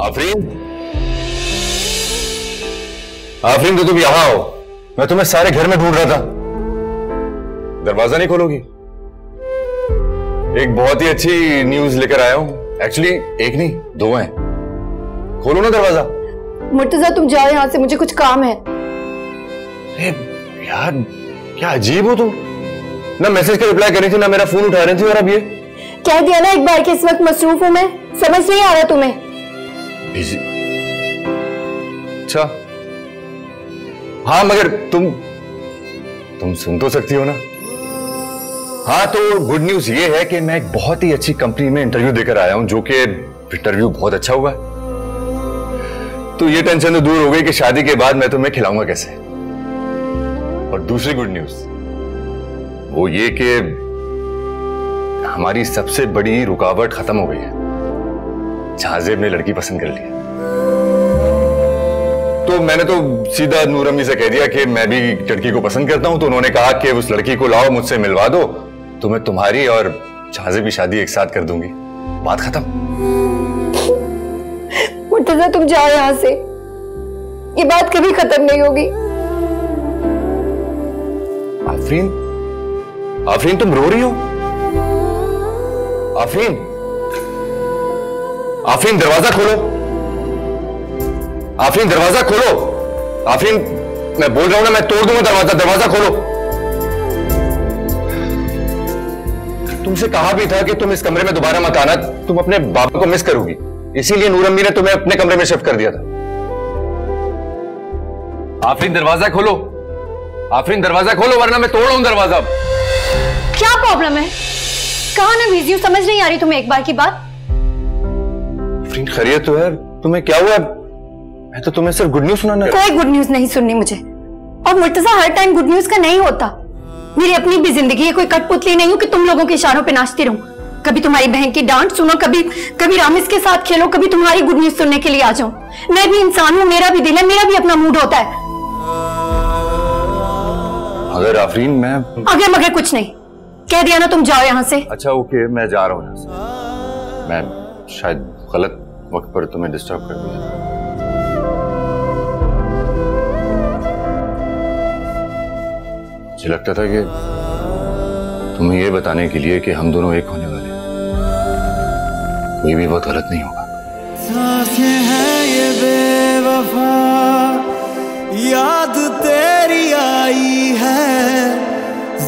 आफरीन? आफरीन तो तुम यहाँ हो। मैं तुम्हें सारे घर में ढूंढ रहा था। दरवाज़ा नहीं खोलोगी? एक बहुत ही अच्छी न्यूज़ लेकर आया हूँ। एक्चुअली एक नहीं दो हैं। खोलो ना दरवाज़ा। मुर्तजा तुम जाओ यहाँ से मुझे कुछ काम है। अरे यार क्या अजीब हो तुम? ना मैसेज का रिप्लाई कर रही थी ना मेरा फ़ोन उठा रही थी और अब ये? कह दिया ना एक बार के इस वक्त मसरूफ हूँ मैं। समझ नहीं आ रहा तुम्हें। बिज़ी अच्छा हाँ मगर तुम तुम सुन तो सकती हो ना? हाँ तो गुड न्यूज़ ये है कि मैं एक बहुत ही अच्छी कंपनी में इंटरव्यू देकर आया हूँ, जो कि इंटरव्यू बहुत अच्छा हुआ है। तो ये टेंशन तो दूर हो गई कि शादी के बाद मैं तुम्हें खिलाऊँगा कैसे? और दूसरी गुड न्यूज़ वो ये कि हमारी सबसे बड़ी रुकावट खत्म हो गई है। जहाजेब ने लड़की पसंद कर ली। तो मैंने तो सीधा नूर अम्मी से कह दिया कि मैं भी लड़की को पसंद करता हूँ तो उन्होंने कहा कि उस लड़की को लाओ मुझसे मिलवा दो। तो मैं तुम्हारी और जहाजेब की शादी एक साथ कर दूँगी। बात खत्म। मुर्तजा तुम जाओ यहाँ से। ये बात कभी खत्म नहीं होगी। आफरीन? आफरीन तुम रो रही हो? आफरीन? आफरीन दरवाज़ा खोलो। आफरीन दरवाज़ा खोलो। आफरीन मैं बोल रहा हूँ ना, मैं तोड़ दूँगा दरवाज़ा। दरवाज़ा खोलो। तुमसे कहा भी था कि तुम इस कमरे में दोबारा मत आना, तुम अपने बाबा को मिस करोगी। इसीलिए नूर अम्मी ने तुम्हें अपने कमरे में शिफ्ट कर दिया था। आफरीन दरवाज़ा खोलो। आफरीन दरवाज़ा खोलो, वरना मैं तोड़ हूँ दरवाज़ा क्या प्रॉब्लम है? कहा ना हूँ समझ नहीं आ रही तुम्हें एक बार की बात। आफरीन खैरियत तो है। तुम्हें क्या हुआ? मैं तो तुम्हें सिर्फ़ गुड न्यूज़ सुनाना कोई गुड न्यूज़ नहीं सुननी मुझे। और मुर्तजा हर टाइम गुड न्यूज़ का नहीं होता। मेरी अपनी भी ज़िंदगी है कोई कठपुतली नहीं हूँ कि तुम लोगों के इशारों पे नाचती रहूँ। कभी तुम्हारी बहन की डांट सुनो कभी कभी रामिस के साथ खेलो कभी तुम्हारी गुड न्यूज़ सुनने के लिए आ जाऊँ। मैं भी इंसान हूँ मेरा भी दिल है मेरा भी अपना मूड होता है। अगर आफरीन मैं अगर मगर कुछ नहीं। कह दिया ना तुम जाओ यहाँ से। अच्छा ओके मैं जा रहा हूँ यहाँ से। मैं शायद गलत वक्त पर तुम्हें डिस्टर्ब कर दिया। मुझे लगता था कि तुम्हें यह बताने के लिए कि हम दोनों एक होने वाले कोई भी बहुत गलत नहीं होगा। ये बेवफा, याद तेरी आई है,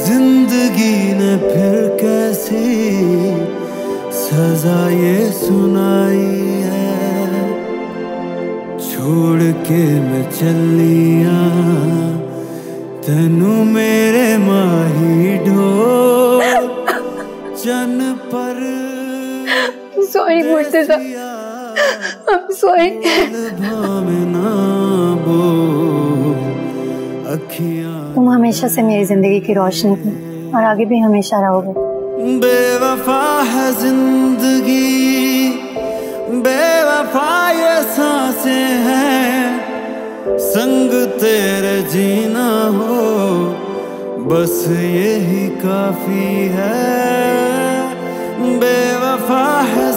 ज़िंदगी ने फिर कैसी सजा ये सुनाई है। छोड़ के मैं चलिया तेनू मेरे माही ढोल। चन पर सॉरी मुर्तजा तुम हमेशा से मेरी ज़िंदगी की रोशनी थी और आगे भी हमेशा रहोगे। बेवफा है ज़िंदगी, बेवफा ये साँसें हैं। संग तेरे जीना हो, बस यही काफ़ी है। बेवफा है